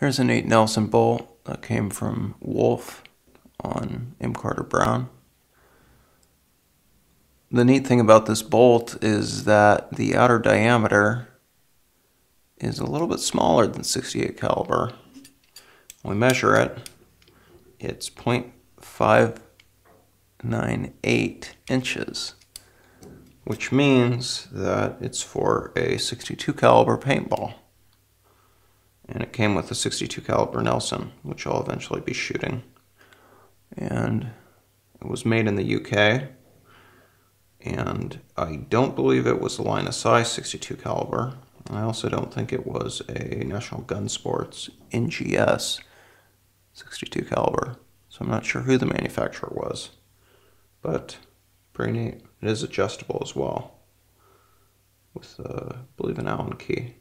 Here's a Nate Nelson bolt that came from Woouulf on M. Carter Brown. The neat thing about this bolt is that the outer diameter is a little bit smaller than 68 caliber. When we measure it, it's 0.598 inches, which means that it's for a 62 caliber paintball and it came with a 62 caliber Nelson, which I'll eventually be shooting. And it was made in the UK, and I don't believe it was a line of size 62 caliber. I also don't think it was a National Gun Sports NGS 62 caliber. So I'm not sure who the manufacturer was, but pretty neat. It is adjustable as well with, uh, I believe, an Allen key.